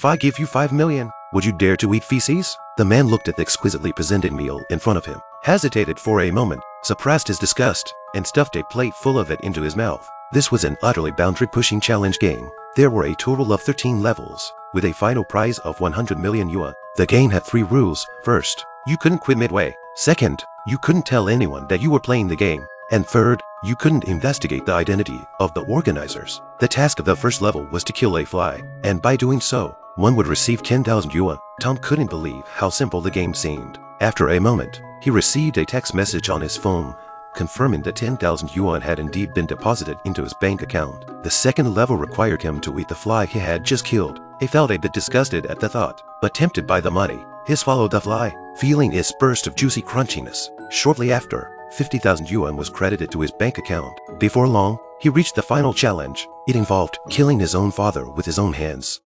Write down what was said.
If I give you 5 million, would you dare to eat feces? The man looked at the exquisitely presented meal in front of him, hesitated for a moment, suppressed his disgust, and stuffed a plate full of it into his mouth. This was an utterly boundary-pushing challenge game. There were a total of 13 levels, with a final prize of 100 million yuan. The game had three rules. First, you couldn't quit midway. Second, you couldn't tell anyone that you were playing the game. And third, you couldn't investigate the identity of the organizers. The task of the first level was to kill a fly, and by doing so, one would receive 10,000 yuan. Tom couldn't believe how simple the game seemed. After a moment, he received a text message on his phone confirming that 10,000 yuan had indeed been deposited into his bank account. The second level required him to eat the fly he had just killed. He felt a bit disgusted at the thought, but tempted by the money, he swallowed the fly, feeling its burst of juicy crunchiness. Shortly after, 50,000 yuan was credited to his bank account. Before long, he reached the final challenge. It involved killing his own father with his own hands.